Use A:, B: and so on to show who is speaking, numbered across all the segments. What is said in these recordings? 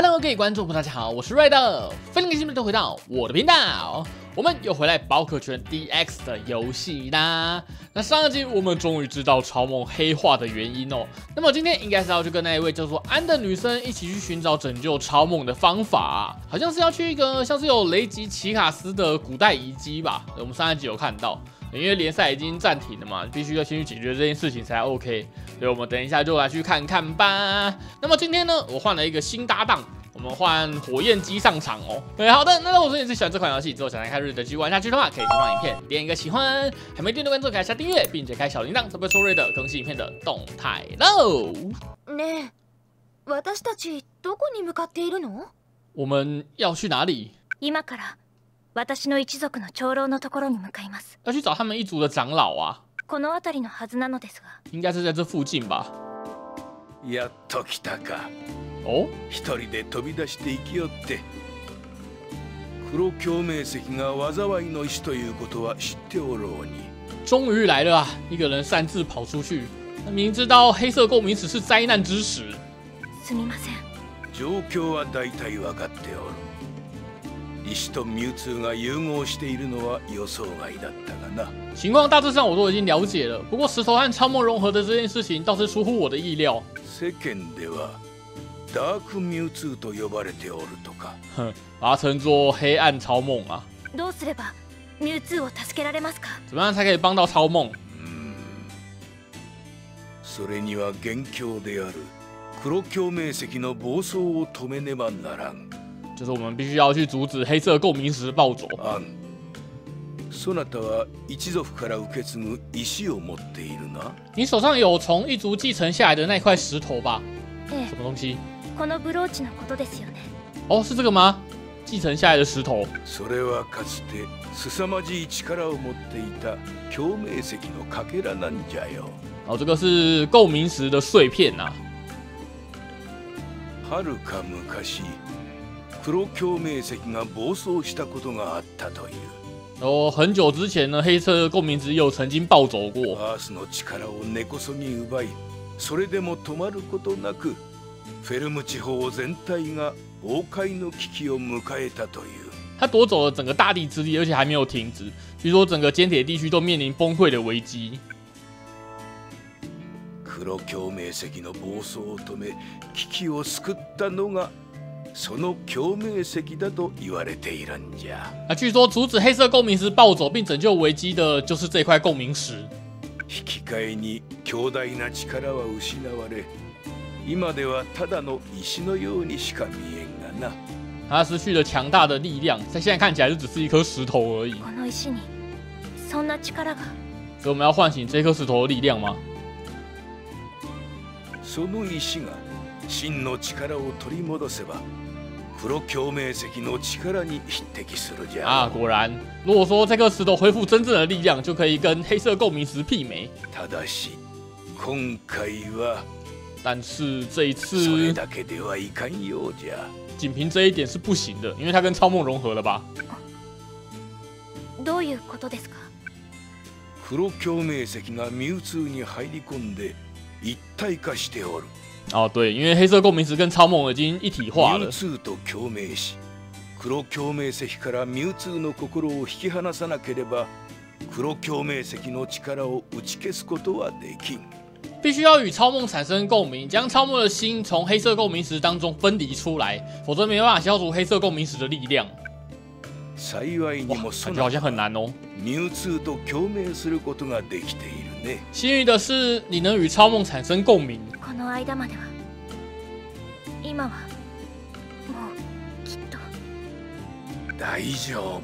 A: Hello，各位观众朋友，大家好，我是 Red，非常感谢你们回到我的频道，我们又回来宝可圈 DX 的游戏啦。那上一集我们终于知道超梦黑化的原因哦，那么今天应该是要去跟那一位叫做安的女生一起去寻找拯救超梦的方法，好像是要去一个像是有雷吉奇卡斯的古代遗迹吧？我们上一集有看到。因为联赛已经暂停了嘛，必须要先去解决这件事情才 OK。所以我们等一下就来去看看吧。那么今天呢，我换了一个新搭档，我们换火焰机上场哦。对，好的。那如果说你是喜欢这款游戏之后想来看日的继续玩下去的话，可以先放影片点一个喜欢，还没订阅关注可以下订阅，并且开小铃铛，才不会错过的更新影片的动态喽。
B: ねえ、私たちどこに向かっているの？
A: 我们要去哪里？
B: 今から 私の一族の長老のところに向かいます。
A: 要去找他们一族的长老啊。
B: この辺りのはずなのですが。
A: 应该是在这附近吧。
C: やっと来たか。
A: 哦。
C: 一人で飛び出して生きよって。黒共鳴石が災いの石ということは知っておろうに。
A: 终于来了啊！一个人擅自跑出去，明知道黑色共鸣石是灾难之石。
B: すみません。
C: 状況は大体分かっておる。石とミュウツーが融合しているのは予想外だったがな。
A: 情况大致上我都已经了解了，不过石头和超梦融合的这件事情倒是出乎我的意料。
C: 世間ではダークミュウツーと呼ばれておるとか。
A: 哼，把它称作黑暗超梦啊。
B: どうすればミュウツーを助けられますか？
A: 怎么样才可以帮到超梦？
C: 嗯，それには元凶である黒共鳴石の暴走を止めねばならん。
A: 就是我们必须要去阻止黑色共鸣石暴走。
C: あん、そなたは一族から受け継ぐ石を持っているな。
A: 你手上有从一族继承下来的那块石头吧？
B: え
A: 什么东西？
B: このブローチのことですよね。
A: 哦，是这个吗？继承下来的石头。
C: それはかつて凄まじい力を持っていた共鳴石のかけらなんじゃよ。
A: 哦，这个是共鸣石的碎片呐、
C: はるか昔。 黒共鳴石が暴走したことがあったという。
A: 哦，很久之前呢，黑色共鸣石有曾经暴走过。
C: アースの力を根こそぎ奪い、それでも止まることなく、フェルム地方全体が崩壊の危機を迎えたという。
A: 他夺走了整个大地之力，而且还没有停止。据说整个尖铁地区都面临崩溃的危机。
C: 黒共鳴石の暴走を止め、危機を救ったのがその共鳴石だと言われているんじゃ。
A: 啊，据说阻止黑色共鸣石暴走并拯救危机的就是这块共鸣石。
C: 引き換えに強大な力は失われ、今ではただの石のようにしか見えんがな。
A: 他失去了强大的力量，在现在看起来就只是一颗石头而已。
B: この石にそんな力が。
A: 所以我们要唤醒这颗石头的力量吗？
C: その石が真の力を取り戻せば。黒共鳴石の力に匹敵するじゃ。
A: 啊，果然，如果说这颗石头恢复真正的力量，就可以跟黑色共鸣石媲美。
C: ただし、今回は。
A: 但是这一次，
C: それだけではいかんようじゃ。
A: 仅凭这一点是不行的，因为它跟超梦融合了吧？
B: どういうことですか？
C: 黒共鳴石がミュウツーに入り込んで一体化しておる。
A: 哦，对，因为黑色共鸣石跟超梦已经一体化了。必须要与超梦产生共鸣，将超梦的心从黑色共鸣石当中分离出来，否则没办法消除黑色共鸣石的力量。感觉好像很难哦。
C: ね。
A: 幸运的是，你能与超梦产生共鸣。
B: この間までは、今はもうきっと
C: 大丈夫。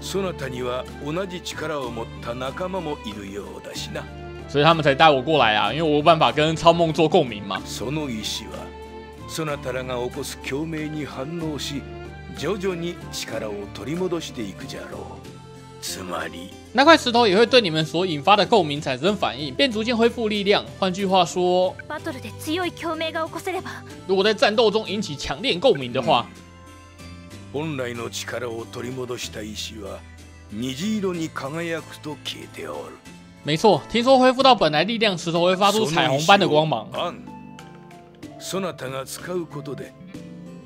C: そなたには同じ力を持った仲間もいるようだしな。
A: 所以他们才带我过来啊，因为我有办法跟超梦做共鸣嘛。
C: その意志は、そなたらが起こす共鳴に反応し、徐々に力を取り戻していくじゃろう。 つまり。
A: 那块石头也会对你们所引发的共鸣产生反应，便逐渐恢复力量。换句话说，如果在战斗中引起强烈共鸣的话，
C: 本来の力を取り戻した石は虹色に輝くと消えておる。
A: 没错，听说恢复到本来力量，石头会发出彩虹般的光芒。
C: そなたが使うことで、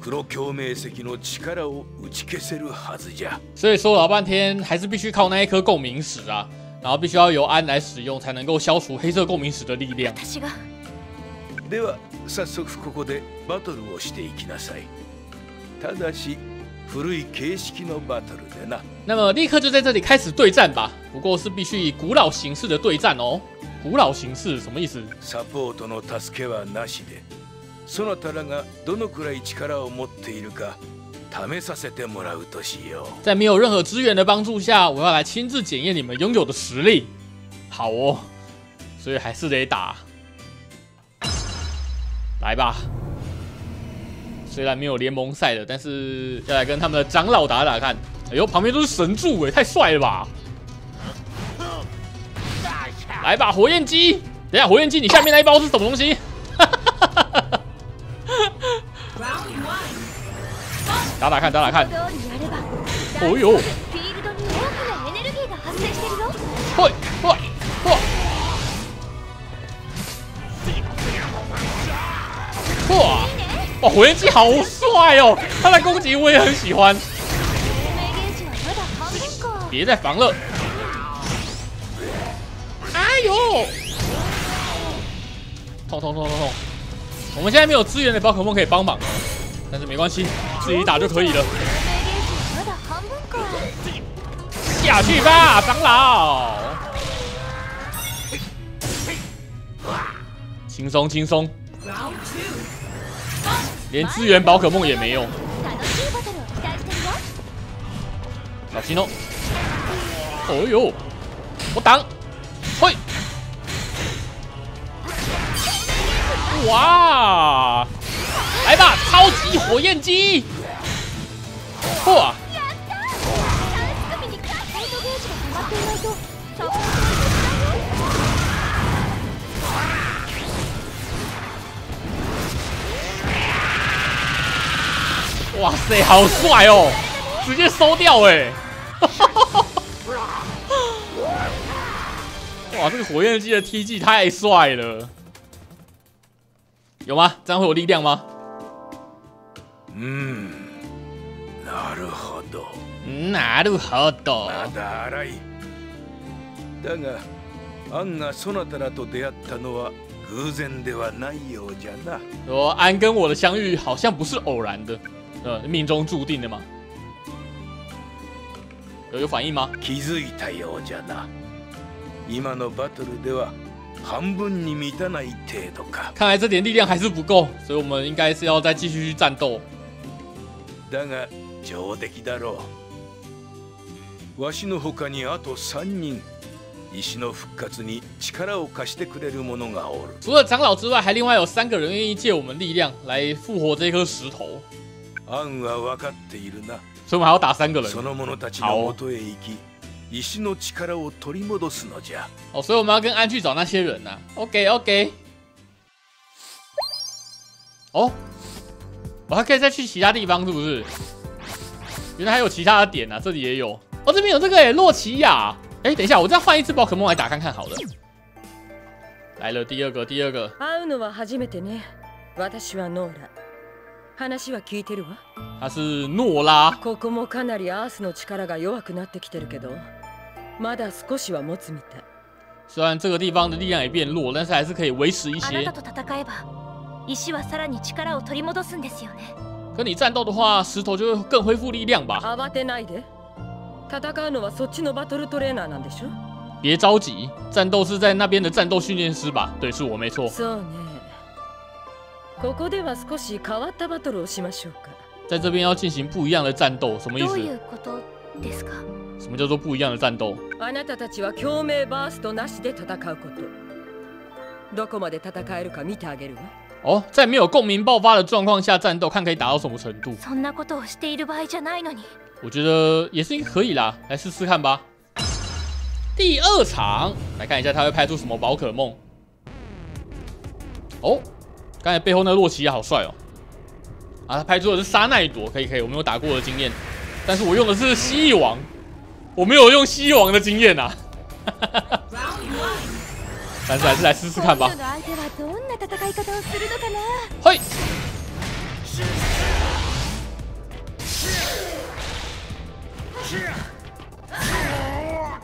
C: 黒共鳴石の力を打ち消せるはずじゃ
A: 所以说老半天还是必须靠那一颗共鸣石啊，然后必须要由安来使用，才能够消除黑色共鸣石的力量。
B: 私が
C: では早速ここでバトルをしていきなさいただし古い形式のバトルでな
A: 那么立刻就在这里开始对战吧，不过是必须以古老形式的对战哦。古老形式什么意思？
C: サポートの助けはなしでそなたらがどのくらい力を持っているか試させてもらうとしよう
A: 在没有任何资源的帮助下，我要来亲自检验你们拥有的实力。好哦，所以还是得打，来吧。虽然没有联盟赛的，但是要来跟他们的长老打打看。哎呦，旁边都是神柱哎，太帅了吧！来吧，火焰鸡！等一下，火焰鸡，你下面那一包是什么东西？打打看，打打看。哦呦！嘿，嘿，嘿！哇！哇！火焰鸡好帅哦，他的攻击我也很喜欢。别再防了！哎呦！痛痛痛痛痛！我们现在没有资源的宝可梦可以帮忙，但是没关系，自己打就可以了。
B: 生命ゲージはまだ半分か
A: 下去吧，长老！轻松轻松，连资源宝可梦也没有。
B: 楽しいバトルを期待してるよ
A: 小心哦！哦呦，我挡，嘿！哇！来吧，超级火焰鸡！ 嚯！
B: 海にファイトゲージが溜まっていないとサポートができないよ
A: 哇塞，好帅哦！直接收掉哎！哇，这个火焰鸡的 T G 太帅了，有吗？这样会有力量吗？
C: うん なるほど
A: なるほど。
C: まだ荒いだがアンがそなたらと出会ったのは偶然ではないようじゃな
A: 说安跟我的相遇好像不是偶然的，呃，命中注定的吗？有有反应吗？
C: 気づいたようじゃな今のバトルでは半分に満たない程度か
A: 看来这点力量还是不够，所以我们应该是要再继续去战斗。
C: だが上出来だろう。わしの他にあと3人。石の復活に力を貸してくれる者がおる。
A: 除了长老之外，还另外有三个人愿意借我们力量来复活这颗石头，
C: アンは分かっているな。
A: 所以我们还要打三个人。
C: その者たちのもとへ行き石の力を取り戻すのじゃ。
A: 哦，所以我们要跟安去找那些人呐、OK OK。哦，我还可以再去其他地方，是不是？原来还有其他的点啊，这里也有。哦，这边有这个诶，洛奇亚。哎，等一下，我再换一只宝可梦来打看看好了。来了第二个，第二个，
D: 会うのは初めてね私はノーラ話は聞いてるわ
A: 它是诺拉。
D: ここもかなりアースの力が弱くなってきてるけどまだ少しは持つみたい
A: 虽然这个地方的力量也变弱，但是还是可以维持一些
B: あなた。と戦えば 石はさらに力を取り戻すんですよね
A: 跟你战斗的话，石头就会更恢复力量吧。
D: 慌てないで戦うのはそっちのバトルトレーナーなんでしょ？
A: 别着急，战斗是在那边的战斗训练师吧？对，是我没错。
D: そうねここでは少し変わったバトルをしましょうか
A: 在这边要进行不一样的战斗，什么意
B: どうい
A: 思？
B: うことですか？
A: 什么叫做不一样的战斗？
D: あなたたちは共鳴バーストなしで戦うことどこまで戦えるか見てあげるわ
A: 哦，在没有共鸣爆发的状况下战斗，看可以打到什么程度？
B: そんなことをしている場合じゃないのに
A: 我觉得也是可以啦，来试试看吧。第二场，来看一下他会拍出什么宝可梦。哦，刚才背后那个洛奇亚好帅哦！啊，他拍出的是沙奈朵，可以可以，我没有打过的经验，但是我用的是蜥蜴王，我没有用蜥蜴王的经验啊。 但是还是来试试看吧。嘿。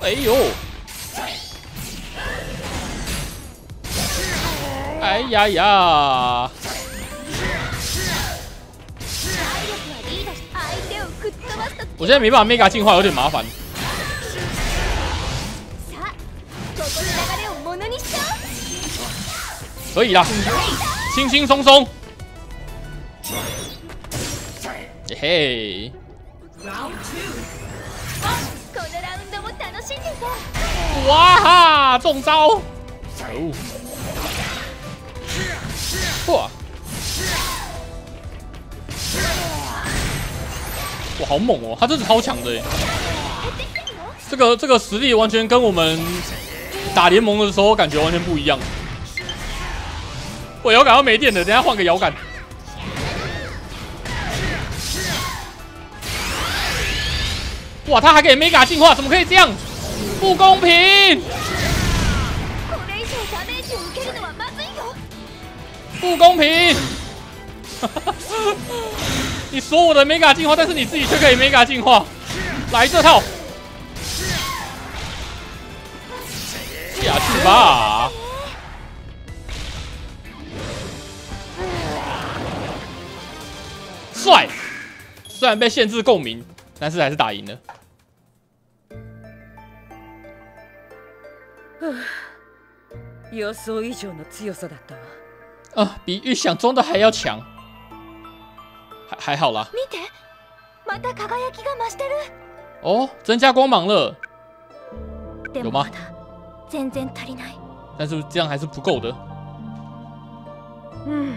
A: 哎呦！哎呀呀！我现在没办法 mega 进化，有点麻烦。可以啦，轻轻松松。嘿嘿，
B: このラウンドも楽しんでいた
A: 哇哈，中招！哦，哇，哇，好猛哦！他这是超强的耶，这个这个实力完全跟我们打联盟的时候感觉完全不一样。 我摇杆要没电了，等一下换个摇杆。哇，他还可以 mega 进化，怎么可以这样？不公平！
B: これ以上ダメージを受けるのはまずいよ
A: 不公平！你说我的 mega 进化，但是你自己却可以 mega 进化，来这套，下去吧！ 帅！虽然被限制共鸣，但是还是打赢了。
D: 予想以上の強さだったわ
A: 啊，比预想中的还要强，还还好啦。
B: 見てまた輝きが増してる
A: 哦，增加光芒了，
B: で
A: 有吗
B: もまだ全然足りない
A: 但是这样还是不够的。
D: うん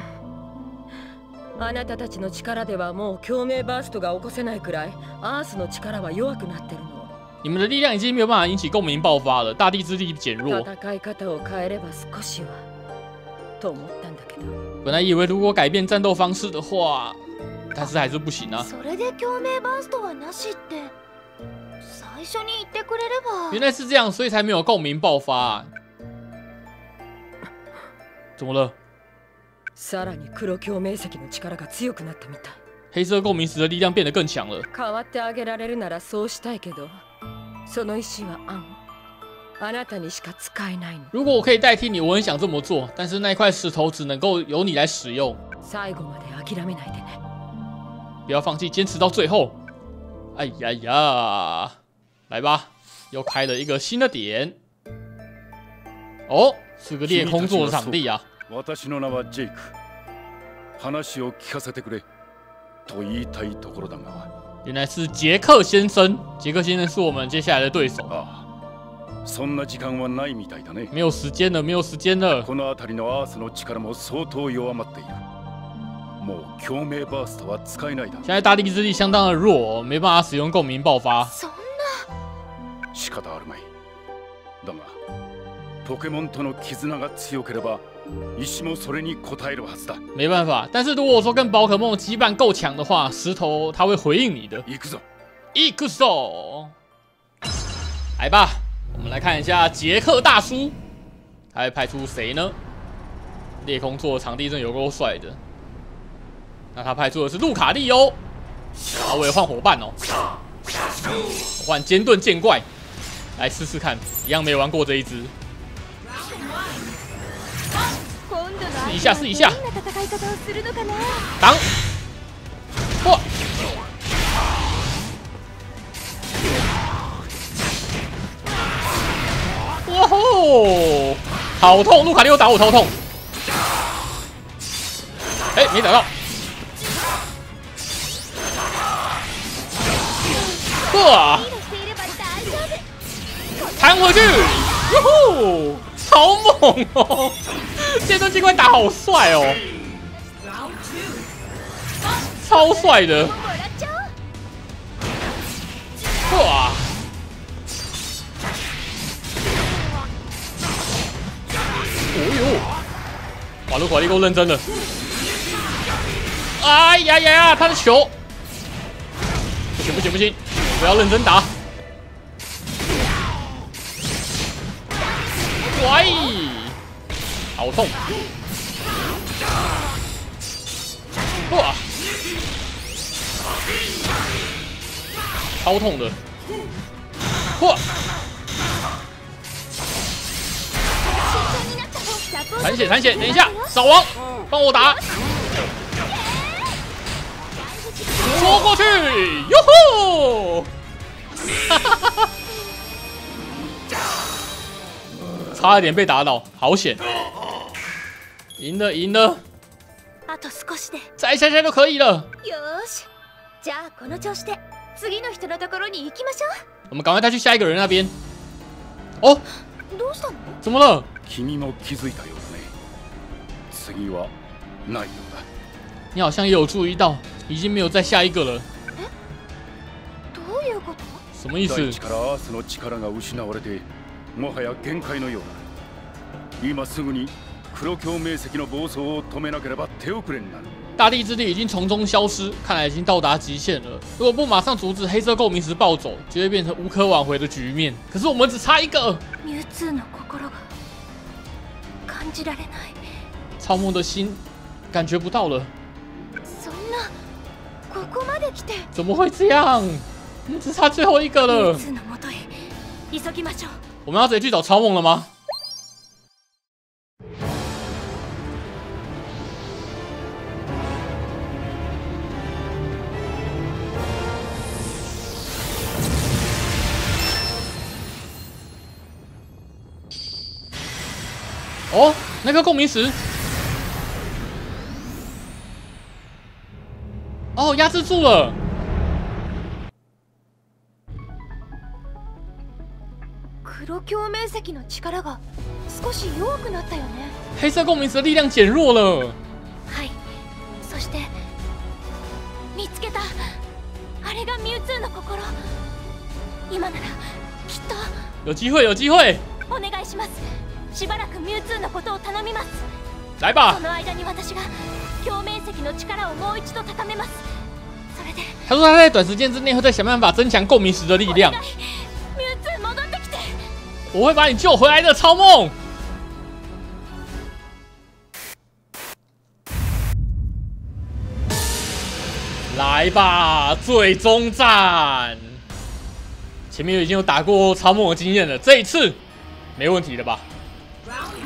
D: あなたたちの力ではもう共鳴バーストが起こせないくらいアースの力は弱くなってるの
A: 你们的力量已经没有办法引起共鸣爆发了，大地之力减弱。
D: 戦い方を変えれば少しはと思ったんだけど
A: 本来以为如果改变战斗方式的话，但是还是不行啊。
B: それで共鳴バーストはなしって最初に言ってくれれば
A: 原来是这样，所以才没有共鸣爆发、啊。怎么了？
D: さらに黒共鳴石の力が強くなったみたい
A: 黑色共鸣石的力量变得更强了。
D: 変わってあげられるならそうしたいけどその意志はアンあなたにしか使えないの
A: 如果我可以代替你，我很想这么做，但是那块石头只能够由你来使用。
D: 最後まで諦めないでね
A: 不要放弃，坚持到最后。哎呀呀，来吧，又开了一个新的点。哦，是个裂空座的场地啊。
C: 私の名はジェイク。話を聞かせてくれ。と言いたいところだが。
A: 原来是杰克先生，杰克先生是我们接下来的对手。
C: ああ。そんな時間はないみたいだね。
A: 没有时间了，没有时间了。
C: この辺りのアースの力も相当弱まっている。もう共鳴バーストは使えないだ。
A: 现在大地之力相当的弱，没办法使用共鸣爆发。
B: そん
C: 仕方あるまい。だがポケモンとの絆が強ければ石もそれに応えるはずだ
A: 没办法，但是如果说跟宝可梦羁绊够强的话，石头它会回应你的。
C: 行くぞ
A: 伊克索，来吧，我们来看一下杰克大叔，他会派出谁呢？裂空座场地真的有够帅的。那他派出的是路卡利欧，啊，我也换伙伴哦，我换尖盾剑怪，来试试看，一样没玩过这一只。 一下試一下
B: どんな戦い方をするのかな
A: 挡！嚯！哇吼！好痛！路卡利欧打我头痛。哎，没打到。哇！
B: リードしていれば大丈夫
A: 弹回去！哟吼！ 好猛哦！剑盾机关打好帅哦，超帅的！
B: もらっちゃおう
A: 哇！哦呦！哇，卢卡利够认真了。哎呀呀呀！他的球，不行不行不行，我要认真打。 喂，好痛！哇，超痛的！哇，
B: になったぞサポート
A: 残血残血，等一下，扫王，帮我打，戳过去，哟吼！哈哈哈哈 差一点被打倒，好险！赢了赢了，
B: あと少しで
A: 再下下就可以了。
B: よーしじゃあこの調子で次の人のところに行きましょ
A: 我们赶快带去下一个人那边。哦，
B: うどうしたの
A: 怎么了？
E: 君も気づいたようだね次はないようだ
A: 你好像也有注意到，已经没有再下一个了，
B: どういうこと
A: 什么意思
E: もはや限界のようだ今すぐに黒鏡明石の暴走を止めなければ手遅れになる
A: 大地之力已经从中消失，看来已经到达极限了。如果不马上阻止黑色共鸣石暴走，就会变成无可挽回的局面。可是我们只差一个，
B: ミュウツーの心が感じられない
A: 超梦的心感觉不到了，
B: そんなここまで来て
A: 怎么会这样？我们只差最后一个了。
B: ツーのもとへ急ぎましょう
A: 我们要直接去找超梦了吗？哦，那个共鸣石，哦，压制住了。
B: 黒鏡面石の力が少し弱くなったよね。
A: 黑色共鸣石的力量减弱了。
B: はい。そして見つけたあれがミュウツーの心。今ならきっと。
A: 有机会，有机会，
B: お願いします。しばらくミュウツーのことを頼みます。
A: 来吧
B: そ！の間に私が表面石の力をもう一度高めます。それで。
A: 他说他在短时间之内会再想办法增强共鸣石的力量我会把你救回来的，超梦。来吧，最终战！前面已经有打过超梦的经验了，这一次没问题了吧？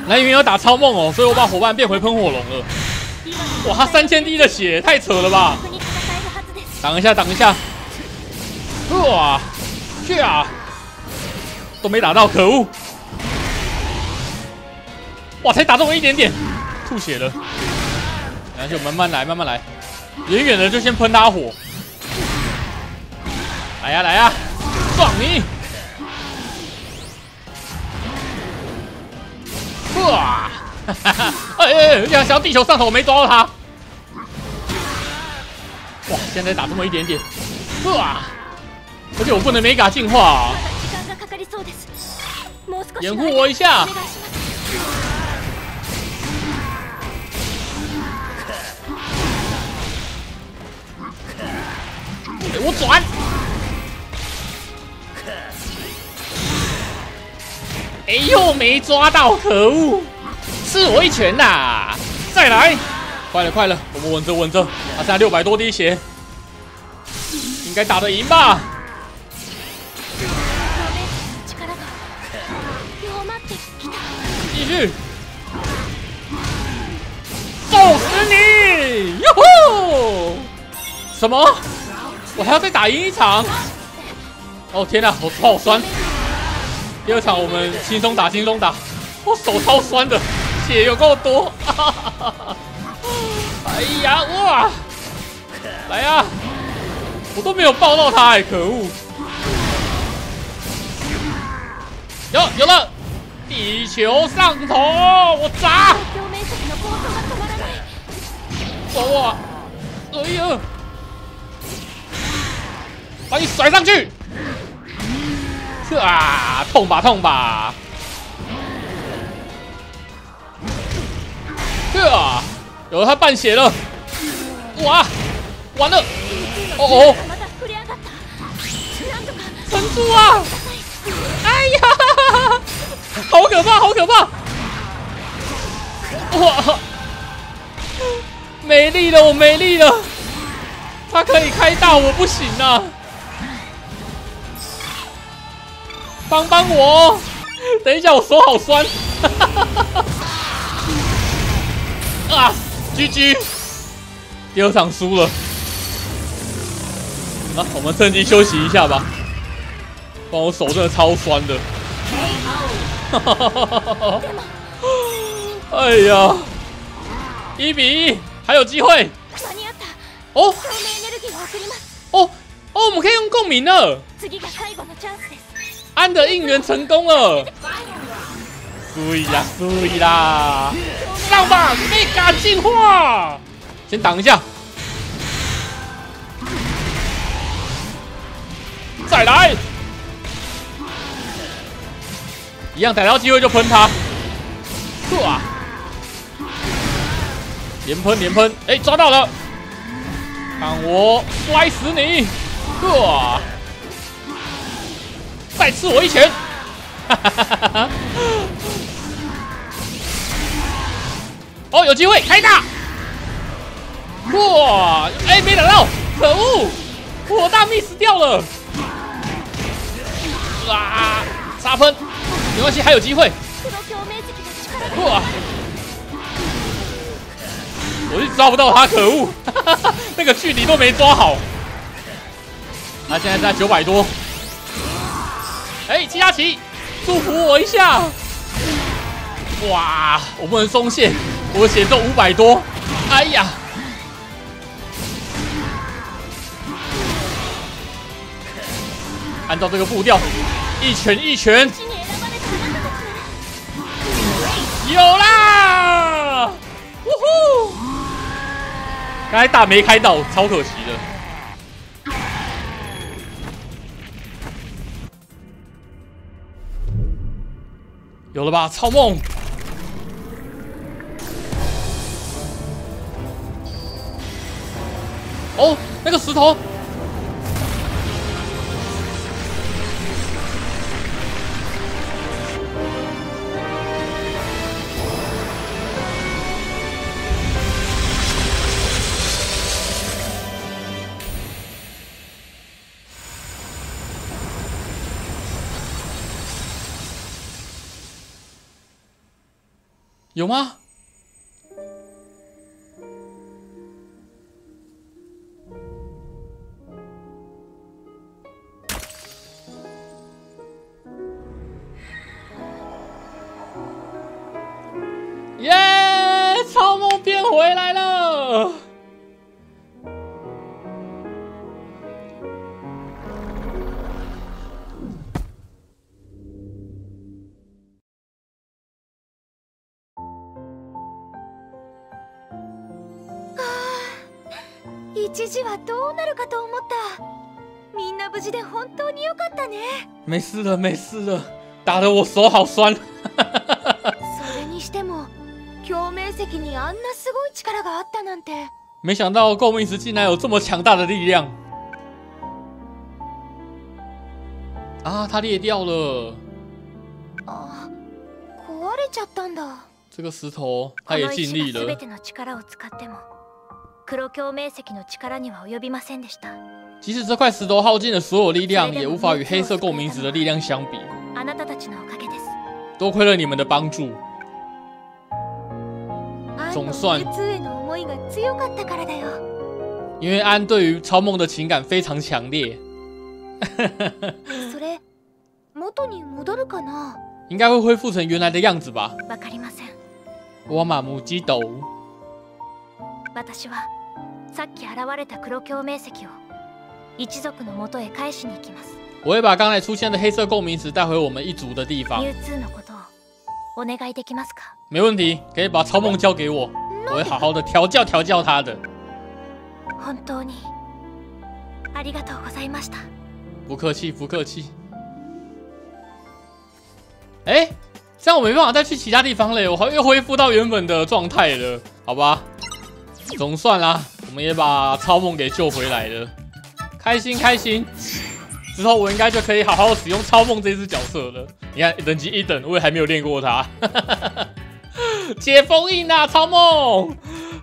A: 那因为要打超梦哦，所以我把伙伴变回喷火龙了。哇，他三千滴的血，太扯了吧！
B: 逆に戦えるはずです
A: 挡一下，挡一下！哇，去啊！ 都没打到，可恶！哇，才打中我一点点，吐血了。然后就慢慢来，慢慢来，远远的就先喷他火。来呀、来呀、撞你！哇！哈哈哈！哎哎，哎想想要地球上头，我没抓到他。哇，现在打这么一点点，哇！而且我不能 mega 进化、啊，掩
B: の間
A: 护我一下
B: お願いします
A: 给我转！哎呦，没抓到，可恶！刺我一拳呐！再来，快了快了，我们稳着稳着，他现在六百多滴血，应该打得赢吧？ 继续，揍死你！哟吼！什么？我还要再打赢一场？哦天哪，我头好酸！第二场我们轻松打，轻松打，我手超酸的，血有够多！哎呀，哇！来呀、我都没有抱到他哎，可恶！有有了，地球上头，我砸！
B: 表面石の暴走が止まらない
A: 走啊！哎呀，把你甩上去！啊，痛吧痛吧！啊，有了他半血了！哇，完了！哦哦，
B: また膨れ上がったなんとか
A: 撑住啊！哎呀， 好可怕，好可怕！哇，没力了，我没力了。他可以开大，我不行啊！帮帮我！等一下，我手好酸。啊，GG，第二场输了。啊，我们趁机休息一下吧。帮我手真的超酸的。哎呀，一比一，还有机会。哦哦，我们可以用共鸣了。安的应援成功了。对啦对啦，上吧，贝卡进化。先挡一下，再来。一样逮到机会就喷他，唰！连喷连喷，哎，抓到了！看我摔死你！唰！再吃我一拳！哈哈哈哈哈！哦，有机会开大！哇！哎，没打到，可恶！我大 miss 掉了！啊！杀喷！没关系，还有机会。哇！我就抓不到他，可恶！那个距离都没抓好。他现在在九百多。哎，七加奇，祝福我一下。哇！我不能松懈，我的血都五百多。哎呀！按照这个步调，一拳一拳。有啦！呜呼！刚才大没开到，超可惜的。有了吧，超梦！哦，那个石头。有吗？
B: 一時はどうなるかと思った。みんな無事で本当に良かったね。
A: 没事了没事了打得我手好酸
B: それにしても共鳴石にあんなすごい力があったなんて。
A: 没想到共鸣石竟然有这么强大的力量。啊它裂掉了。
B: あ壊れちゃったんだ。
A: 这个石头它也尽力了。
B: 全ての力を使っても黒共鳴石の力には及びませんでした。
A: 即使这块石头耗尽了所有力量，也无法与黑色共鸣石的力量相比。
B: あなたたちのおかげです。
A: 多亏了你们的帮助，总算。
B: 安の U2 への思いが強かったからだよ。
A: 因为安对于超梦的情感非常强烈，
B: それ元に戻るかな？
A: 应该会恢复成原来的样子吧。
B: わかりません。
A: 我马木基斗，
B: 私はさっき現れた黒共鳴石を一族の元へ返しに行きます
A: 我会把刚才出现的黑色共鸣石带回我们一族的地方。
B: U2 のことをお願いできますか
A: 没问题，可以把超梦交给我，我会好好的调教调教他的。
B: 本当にありがとうございました
A: 不客气，不客气。哎，这样我没办法再去其他地方了，我好又恢复到原本的状态了，好吧？总算啦， 我们也把超梦给救回来了，开心开心。之后我应该就可以好好使用超梦这只角色了。你看，等级一等，我也还没有练过它。解封印啊，超梦！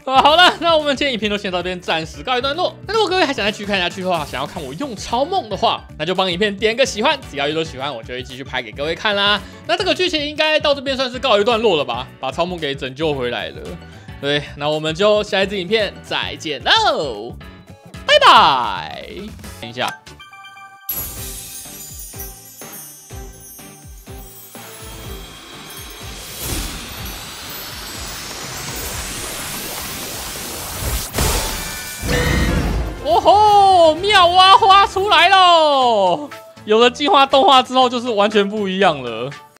A: 啊，好了，那我们今天影片就先到这边，暂时告一段落。那如果各位还想再继续看下去的话，想要看我用超梦的话，那就帮影片点个喜欢，只要越多喜欢，我就会继续拍给各位看啦。那这个剧情应该到这边算是告一段落了吧，把超梦给拯救回来了。对，那我们就下一支影片再见喽，拜拜。等一下。哦吼，妙蛙花出来喽！有了进化动画之后，就是完全不一样了。